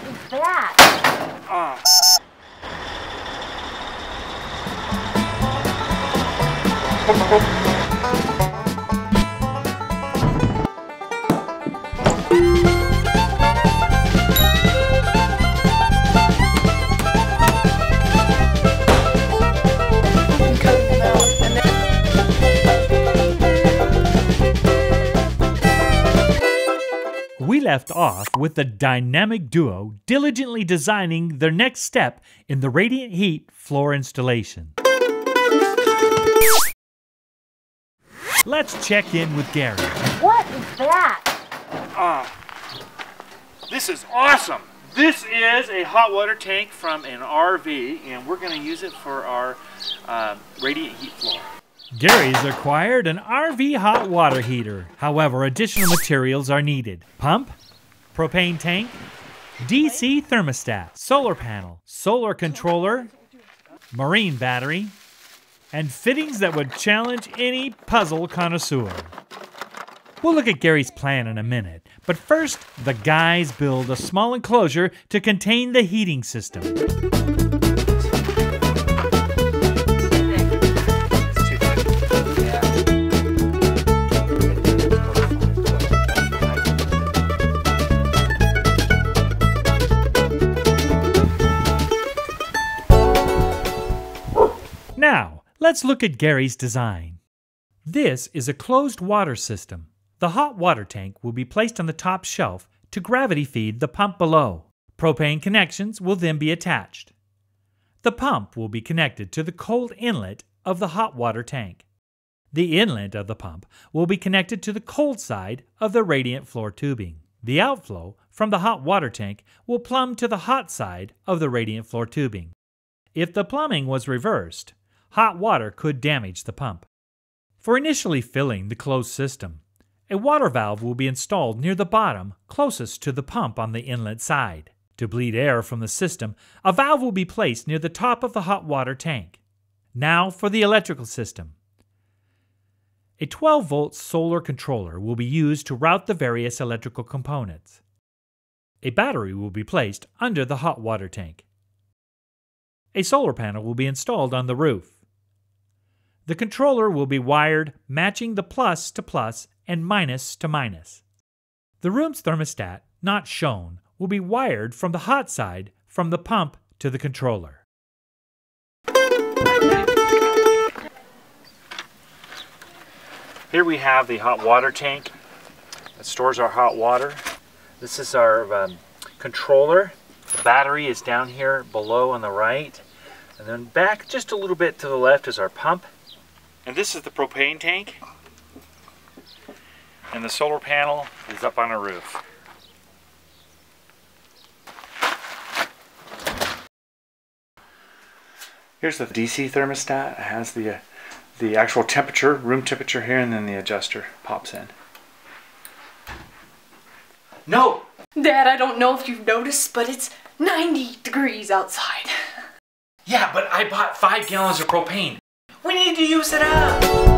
What is that? Uh. We left off with the dynamic duo diligently designing their next step in the radiant heat floor installation. Let's check in with Gary. What is that? Uh, this is awesome. This is a hot water tank from an RV, and we're going to use it for our uh, radiant heat floor. Gary's acquired an RV hot water heater. However, additional materials are needed. Pump, propane tank, DC thermostat, solar panel, solar controller, marine battery, and fittings that would challenge any puzzle connoisseur. We'll look at Gary's plan in a minute, but first, the guys build a small enclosure to contain the heating system. Now, let's look at Gary's design. This is a closed water system. The hot water tank will be placed on the top shelf to gravity feed the pump below. Propane connections will then be attached. The pump will be connected to the cold inlet of the hot water tank. The inlet of the pump will be connected to the cold side of the radiant floor tubing. The outflow from the hot water tank will plumb to the hot side of the radiant floor tubing. If the plumbing was reversed, hot water could damage the pump. For initially filling the closed system, a water valve will be installed near the bottom closest to the pump on the inlet side. To bleed air from the system, a valve will be placed near the top of the hot water tank. Now for the electrical system. A 12 volt solar controller will be used to route the various electrical components. A battery will be placed under the hot water tank. A solar panel will be installed on the roof. The controller will be wired matching the plus to plus and minus to minus. The room's thermostat, not shown, will be wired from the hot side from the pump to the controller. Here we have the hot water tank that stores our hot water. This is our um, controller. The battery is down here below on the right. And then back just a little bit to the left is our pump. And this is the propane tank. And the solar panel is up on a roof. Here's the DC thermostat. It has the uh, the actual temperature, room temperature here, and then the adjuster pops in. No! Dad, I don't know if you've noticed, but it's 90 degrees outside. Yeah, but I bought five gallons of propane. We need to use it up.